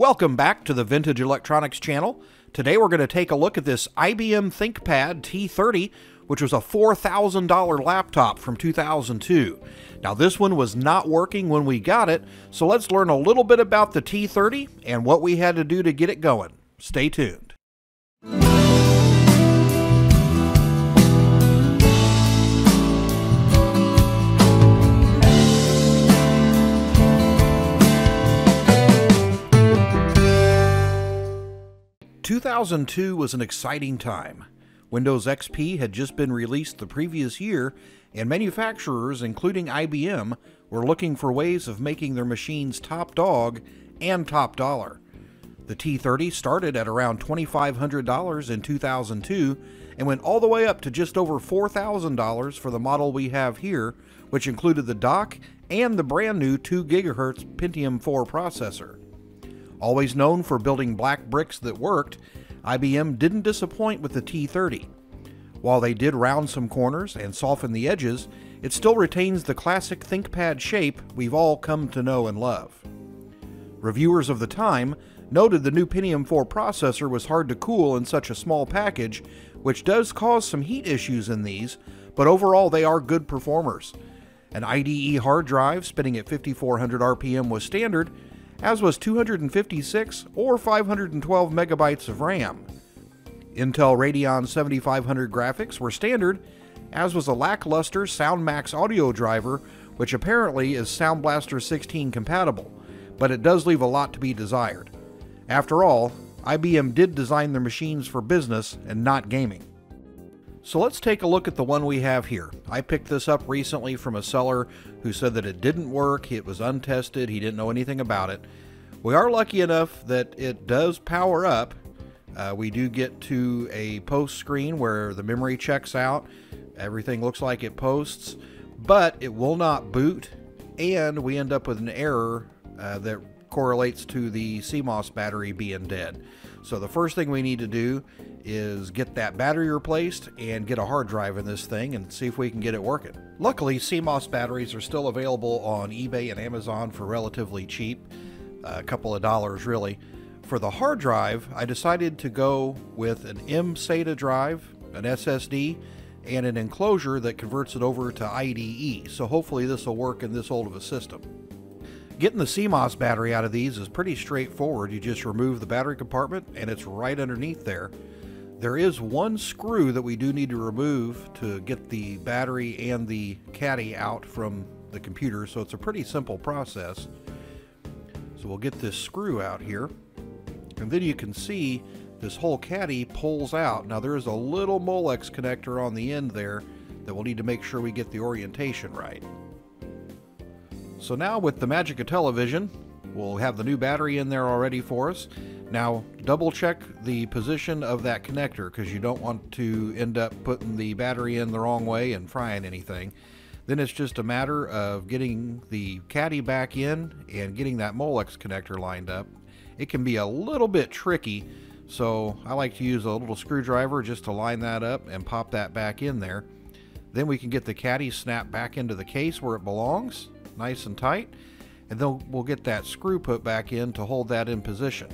Welcome back to the Vintage Electronics channel. Today we're going to take a look at this IBM ThinkPad T30, which was a $4,000 laptop from 2002. Now this one was not working when we got it, so let's learn a little bit about the T30 and what we had to do to get it going. Stay tuned. 2002 was an exciting time. Windows XP had just been released the previous year, and manufacturers, including IBM, were looking for ways of making their machines top dog and top dollar. The T30 started at around $2,500 in 2002 and went all the way up to just over $4,000 for the model we have here, which included the dock and the brand new 2 GHz Pentium 4 processor. Always known for building black bricks that worked, IBM didn't disappoint with the T30. While they did round some corners and soften the edges, it still retains the classic ThinkPad shape we've all come to know and love. Reviewers of the time noted the new Pentium 4 processor was hard to cool in such a small package, which does cause some heat issues in these, but overall they are good performers. An IDE hard drive spinning at 5400 RPM was standard, as was 256 or 512 megabytes of RAM. Intel Radeon 7500 graphics were standard, as was a lackluster SoundMax audio driver, which apparently is Sound Blaster 16 compatible, but it does leave a lot to be desired. After all, IBM did design their machines for business and not gaming. So let's take a look at the one we have here. I picked this up recently from a seller who said that it didn't work, it was untested, he didn't know anything about it. We are lucky enough that it does power up. Uh, we do get to a post screen where the memory checks out, everything looks like it posts, but it will not boot, and we end up with an error uh, that correlates to the CMOS battery being dead. So the first thing we need to do is get that battery replaced and get a hard drive in this thing and see if we can get it working. Luckily, CMOS batteries are still available on eBay and Amazon for relatively cheap, a couple of dollars really. For the hard drive, I decided to go with an mSATA drive, an SSD, and an enclosure that converts it over to IDE. So hopefully this will work in this old of a system. Getting the CMOS battery out of these is pretty straightforward. You just remove the battery compartment and it's right underneath there. There is one screw that we do need to remove to get the battery and the caddy out from the computer, so it's a pretty simple process. So we'll get this screw out here, and then you can see this whole caddy pulls out. Now there is a little Molex connector on the end there that we'll need to make sure we get the orientation right. So now with the magic of television, we'll have the new battery in there already for us. Now double check the position of that connector because you don't want to end up putting the battery in the wrong way and frying anything. Then it's just a matter of getting the caddy back in and getting that Molex connector lined up. It can be a little bit tricky, so I like to use a little screwdriver just to line that up and pop that back in there. Then we can get the caddy snapped back into the case where it belongs nice and tight, and then we'll get that screw put back in to hold that in position.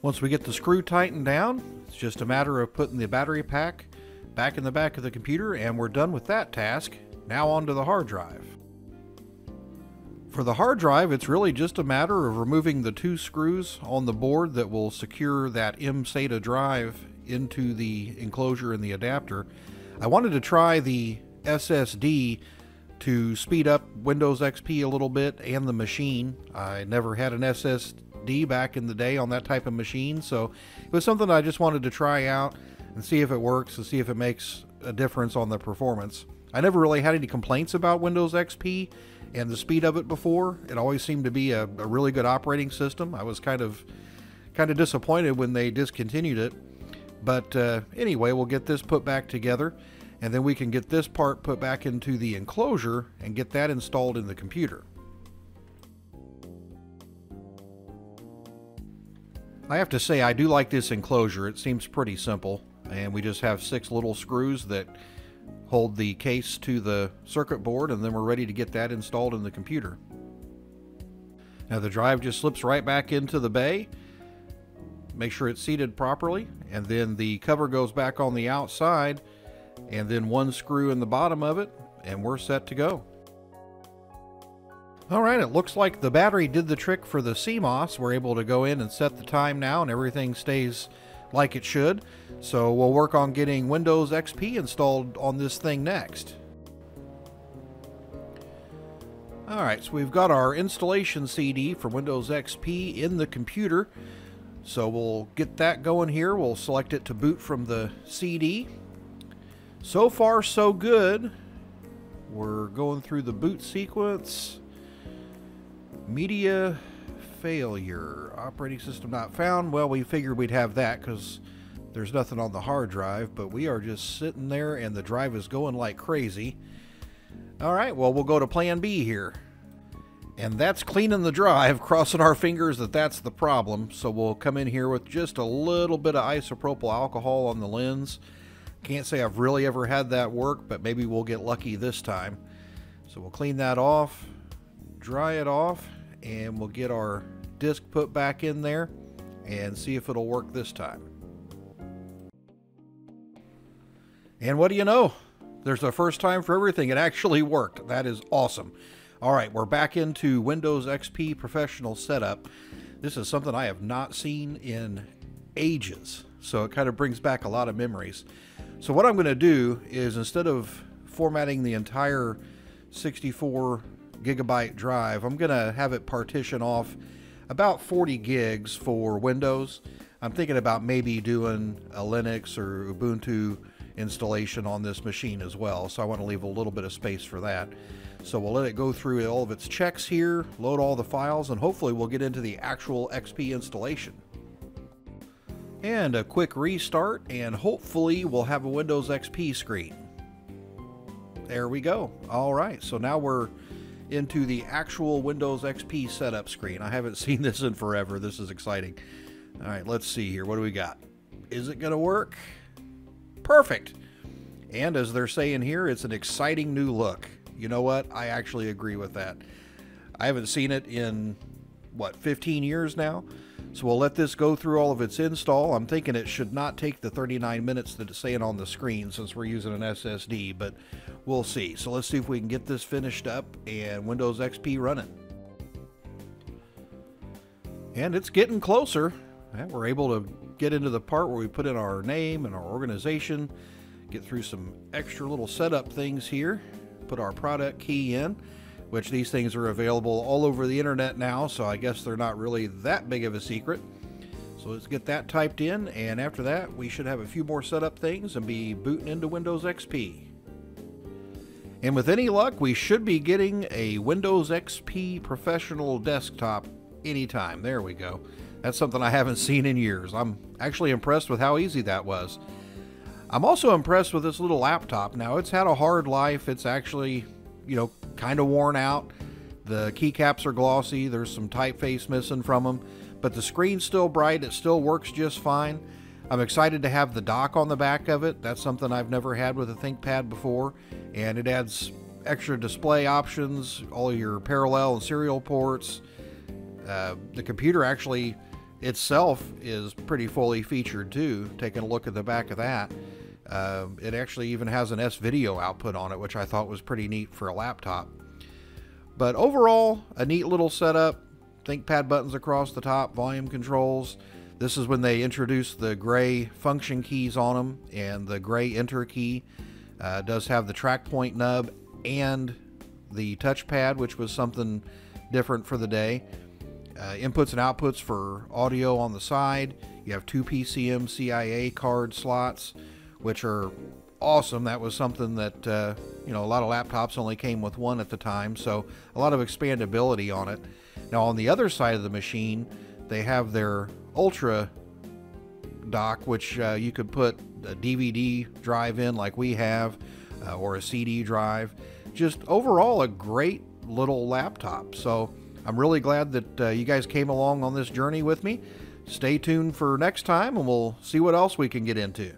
Once we get the screw tightened down, it's just a matter of putting the battery pack back in the back of the computer and we're done with that task. Now onto the hard drive. For the hard drive, it's really just a matter of removing the two screws on the board that will secure that mSATA drive into the enclosure and the adapter. I wanted to try the SSD to speed up Windows XP a little bit and the machine. I never had an SSD back in the day on that type of machine, so it was something I just wanted to try out and see if it works and see if it makes a difference on the performance. I never really had any complaints about Windows XP and the speed of it before. It always seemed to be a, a really good operating system. I was kind of kind of disappointed when they discontinued it. But uh, anyway, we'll get this put back together and then we can get this part put back into the enclosure and get that installed in the computer. I have to say I do like this enclosure. It seems pretty simple. and we just have six little screws that hold the case to the circuit board and then we're ready to get that installed in the computer. Now the drive just slips right back into the bay. Make sure it's seated properly and then the cover goes back on the outside and then one screw in the bottom of it and we're set to go. All right, it looks like the battery did the trick for the CMOS. We're able to go in and set the time now and everything stays like it should. So we'll work on getting Windows XP installed on this thing next. All right, so we've got our installation CD for Windows XP in the computer. So we'll get that going here. We'll select it to boot from the CD. So far, so good. We're going through the boot sequence. Media failure. Operating system not found. Well, we figured we'd have that because there's nothing on the hard drive, but we are just sitting there and the drive is going like crazy. All right, well, we'll go to plan B here. And that's cleaning the drive, crossing our fingers that that's the problem. So we'll come in here with just a little bit of isopropyl alcohol on the lens. Can't say I've really ever had that work, but maybe we'll get lucky this time. So we'll clean that off, dry it off, and we'll get our disc put back in there and see if it'll work this time. And what do you know? There's a first time for everything. It actually worked. That is awesome. All right, we're back into Windows XP Professional Setup. This is something I have not seen in ages, so it kind of brings back a lot of memories. So what I'm going to do is instead of formatting the entire 64 gigabyte drive. I'm going to have it partition off about 40 gigs for Windows. I'm thinking about maybe doing a Linux or Ubuntu installation on this machine as well, so I want to leave a little bit of space for that. So we'll let it go through all of its checks here, load all the files, and hopefully we'll get into the actual XP installation. And a quick restart, and hopefully we'll have a Windows XP screen. There we go. All right, so now we're into the actual Windows XP setup screen. I haven't seen this in forever. This is exciting. All right, let's see here. What do we got? Is it going to work? Perfect. And as they're saying here, it's an exciting new look. You know what? I actually agree with that. I haven't seen it in, what, 15 years now? So we'll let this go through all of its install. I'm thinking it should not take the 39 minutes that it's saying on the screen since we're using an SSD, but we'll see. So let's see if we can get this finished up and Windows XP running. And it's getting closer. We're able to get into the part where we put in our name and our organization, get through some extra little setup things here, put our product key in which these things are available all over the internet now, so I guess they're not really that big of a secret. So let's get that typed in, and after that, we should have a few more setup things and be booting into Windows XP. And with any luck, we should be getting a Windows XP Professional Desktop anytime. There we go. That's something I haven't seen in years. I'm actually impressed with how easy that was. I'm also impressed with this little laptop. Now, it's had a hard life. It's actually you know, kind of worn out. The keycaps are glossy. There's some typeface missing from them, but the screen's still bright. It still works just fine. I'm excited to have the dock on the back of it. That's something I've never had with a ThinkPad before, and it adds extra display options, all your parallel and serial ports. Uh, the computer actually itself is pretty fully featured too. Taking a look at the back of that. Uh, it actually even has an S-video output on it, which I thought was pretty neat for a laptop. But overall, a neat little setup. ThinkPad buttons across the top, volume controls. This is when they introduced the gray function keys on them and the gray enter key. Uh, does have the TrackPoint nub and the touchpad, which was something different for the day. Uh, inputs and outputs for audio on the side. You have two PCMCIA card slots which are awesome. That was something that, uh, you know, a lot of laptops only came with one at the time, so a lot of expandability on it. Now, on the other side of the machine, they have their Ultra dock, which uh, you could put a DVD drive in like we have, uh, or a CD drive. Just overall, a great little laptop. So I'm really glad that uh, you guys came along on this journey with me. Stay tuned for next time, and we'll see what else we can get into.